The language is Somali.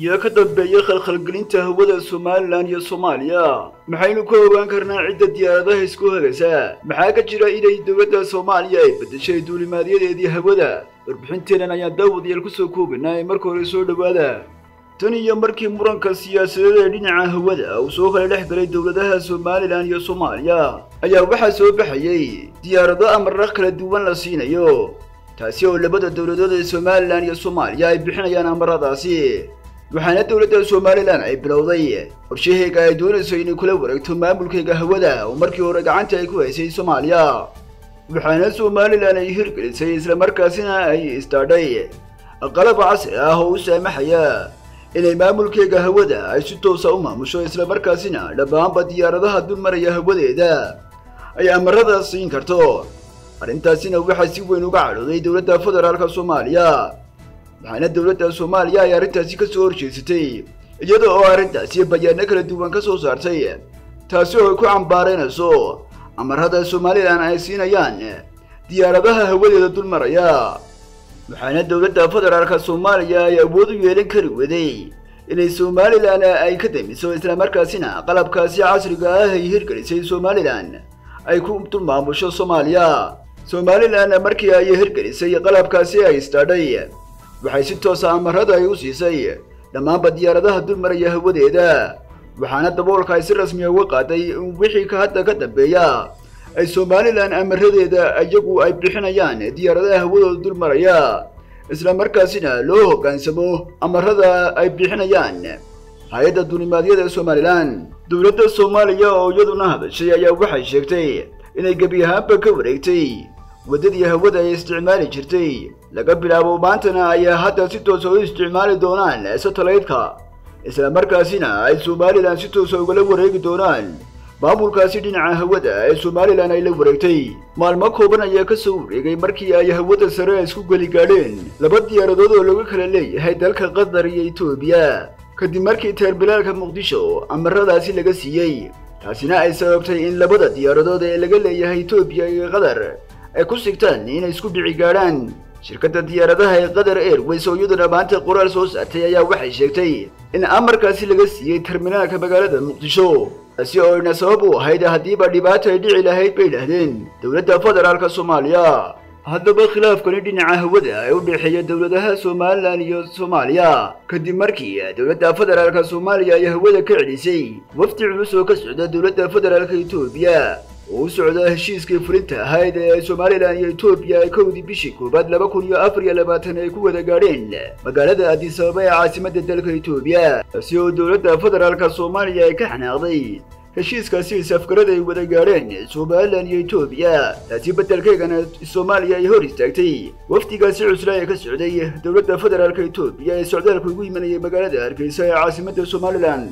iyo ka dambeeya khalkhalgelinta hawada somalilan iyo soomaaliya maxaynu ka ogaan karnaa cidda diyaaradaha isku hagaysa maxaa ka jira inay dowladda soomaaliya ay beddeshay duulimaadyadeedii hawada? Warbixinteenan ayaan daawadayaal ku soo koobinaa ee marka hore soo dhowaada. Tan iyo markii muranka siyaasadeed ee dhinaca hawada uu soo kala dhex galay dowladaha somalilan iyo soomaaliya ayaa waxaa soo baxayey diyaarado amarra kala duwan la siinayo taasi oo labada dowladood ee somalilan iyo soomaaliya ay bixinayaan amaradaasi waxaana dowladda somalilan ay bilowday qorshaheega ay doonayso inay kula wareegto maamulkeega hawada oo markii hore gacanta ay ku haysay soomaaliya. Waxaana somalilan ay hirgelisay islamarkaasina ay istaadhay qalab casri ah oo u saamaxaya inay maamulkeega hawada ay si toosa u maamusho islamarkaasina dhammaanba diyaaradaha dul maraya hawadeeda. Ay amaradaas siin karto. Arrintaasina waxaa si weyn uga cadhooday dowladda federaalka soomaaliya waxaana dowladda soomaaliya ay arrintaasi ka soo horjeesatay iyada oo arrintaasi bayaano kala duwan ka soo saartay taasi oo ay ku cambaaraynayso amarada somalilan ay siinayaan diyaaradaha hawadeeda dul maraya. Waxaana dowladda federaalka soomaaliya ay awood u yeelan kari waday inay somalilan ay ka damiso islamarkaasina qalabkaasi casriga ah ay hirgelisay somalilan ay ku dul maamusho soomaaliya somalilan markii ay hirgelisay qalabkaasi ay istaadhay waxay si toosa amarada ay u siisay. Dhammaanba diyaaradaha dul maraya hawadeeda waxaana daboolka ay si rasmiya uga qaaday in wixii ka hadda ka dambeeya. Ay somalilan amaradeeda iyagu ay bixinayaan diyaaradaha hawadooda dul maraya islamarkaasina loo hoggaansamo amarada ay bixinayaan. Hay'adda duulimaadyada somalilan dowladda soomaaliya oo iyaduna hadashay ayaa waxay sheegtay inay gebi ahaanba ka wareegtay waddadii hawada ay isticmaali jirtay. Laga bilaabo maantana ayaa hadda si toosa u isticmaali doonaan satellite-ka islamarkaasina ay somalilan si toosa ugala wareegi doonaan. Maamulkaasi dhinaca hawada ee somalilan ay la wareegtay. Maalmo kooban ayaa ka soo wareegay markii ay hawada sare isku geli gaadheen. Laba diyaaradood oo laga kala leeyahay dalka qatar iyo etoobiya kadib markii teerbilaalka muqdisho amaradaasi laga siiyey taasina ay sababtay in labada diyaaradood ee laga leeyahay etoobiya iyo qatar ay ku sigtaan inay isku dhici gaadhaan shirkadda diyaaradaha ee qatar airways oo iyaduna qoraal soo saartay ayaa waxay sheegtay in amarkaasi laga siiyey terminaalka magaalada muqdisho. Taasi oo ina sabab u ahayd haddiiba dhibaato ay dhici lahayd bay dhahdeen dowladda federaalka soomaaliya. Haddaba khilaafkani dhinaca hawada ee u dhexeeya dowladaha somalilan iyo soomaaliya. Kadib markii dowladda federaalka soomaaliya ay hawada ka celisay wafdi culus oo ka socda dowladda federaalka etoobiya oo u socda heshiiskii fulinta ahayd ee somalilan iyo etoobiya ay kowdii bishii koowaad laba kun iyo afar iyo labaatan ay ku wada gaadheen magaalada addis ababa ee caasimadda dalka etoobiya taasi oo dowladda federaalka soomaaliya ay ka xanaaqday heshiiskaasi is-afgarad ay wada gaadheen somalilan iyo etoobiya taasi beddelkeegana soomaaliya ay hor istaagtay wafdigaasi cusla ee ka socday dowladda federaalka etoobiya ee socdaalka ugu imanayay magaalada hargeysa ee caasimadda somalilan